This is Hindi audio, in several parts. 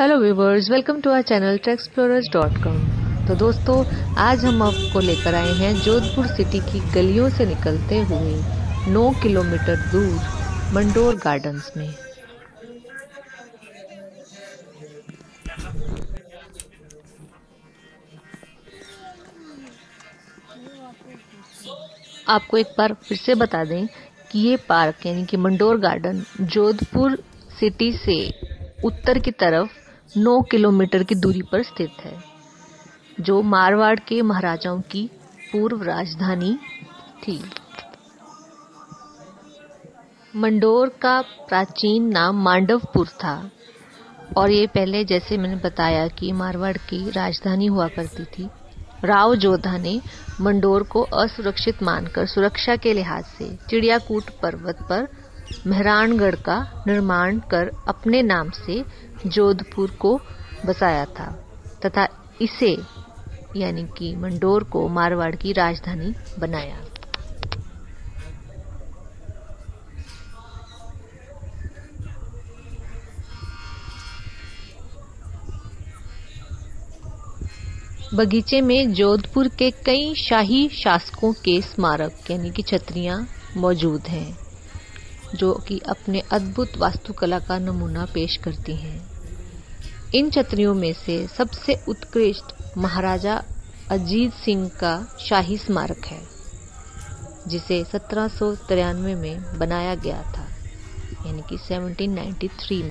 Hello viewers welcome to our channel ट्रेक्सप्लोरर्स.com तो दोस्तों, आज हम आपको लेकर आए हैं जोधपुर सिटी की गलियों से निकलते हुए 9 किलोमीटर दूर मंडोर गार्डन्स में। आपको एक बार फिर से बता दें कि ये पार्क यानी कि मंडोर गार्डन जोधपुर सिटी से उत्तर की तरफ़ 9 किलोमीटर की दूरी पर स्थित है, जो मारवाड़ के महाराजाओं की पूर्व राजधानी थी। मंडोर का प्राचीन नाम मांडवपुर था, और ये पहले जैसे मैंने बताया कि मारवाड़ की राजधानी हुआ करती थी। राव जोधा ने मंडोर को असुरक्षित मानकर सुरक्षा के लिहाज से चिड़ियाकूट पर्वत पर मेहरानगढ़ का निर्माण कर अपने नाम से जोधपुर को बसाया था, तथा इसे, यानी कि मंडोर को मारवाड़ की राजधानी बनाया। बगीचे में जोधपुर के कई शाही शासकों के स्मारक, यानी कि छतरियाँ, मौजूद हैं। जो कि अपने अद्भुत वास्तुकला का नमूना पेश करती हैं। इन छतरियों में से सबसे उत्कृष्ट महाराजा अजीत सिंह का शाही स्मारक है, जिसे सत्रह सौ तिरानवे में बनाया गया था, यानी कि 1793 में।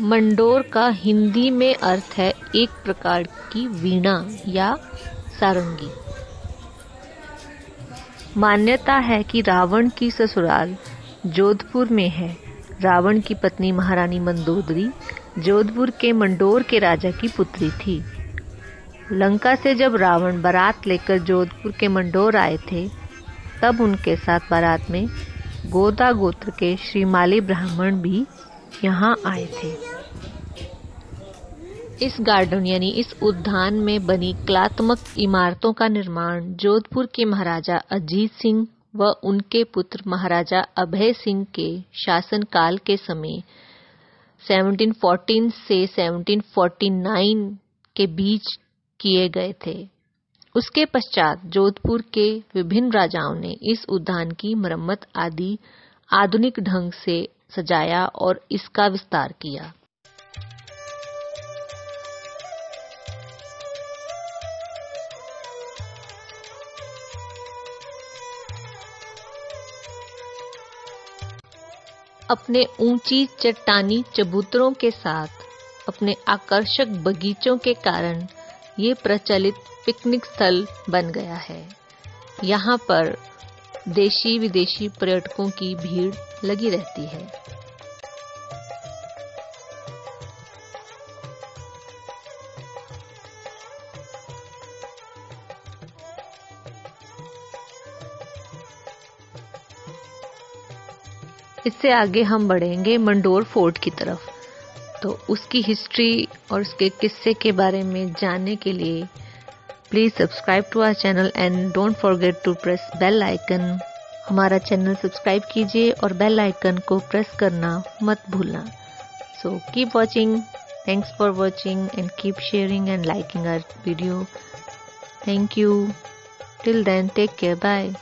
मंडोर का हिंदी में अर्थ है एक प्रकार की वीणा या सारंगी। मान्यता है कि रावण की ससुराल जोधपुर में है। रावण की पत्नी महारानी मंदोदरी जोधपुर के मंडोर के राजा की पुत्री थी। लंका से जब रावण बारात लेकर जोधपुर के मंडोर आए थे, तब उनके साथ बारात में गोदा गोत्र के श्रीमाली ब्राह्मण भी यहाँ आए थे। इस गार्डन यानी इस उद्यान में बनी कलात्मक इमारतों का निर्माण जोधपुर के महाराजा अजीत सिंह व उनके पुत्र महाराजा अभय सिंह के शासनकाल के समय 1714 से 1749 के बीच किए गए थे। उसके पश्चात जोधपुर के विभिन्न राजाओं ने इस उद्यान की मरम्मत आदि आधुनिक ढंग से सजाया और इसका विस्तार किया। अपने ऊँची चट्टानी चबूतरों के साथ, अपने आकर्षक बगीचों के कारण ये प्रचलित पिकनिक स्थल बन गया है। यहाँ पर देशी विदेशी पर्यटकों की भीड़ लगी रहती है। इससे आगे हम बढ़ेंगे मंडोर फोर्ट की तरफ़। तो उसकी हिस्ट्री और उसके किस्से के बारे में जानने के लिए please subscribe to our channel and don't forget to press bell icon हमारा चैनल सब्सक्राइब कीजिए और बेल आइकन को प्रेस करना मत भूलना। So keep watching thanks for watching and keep sharing and liking our video thank you till then take care bye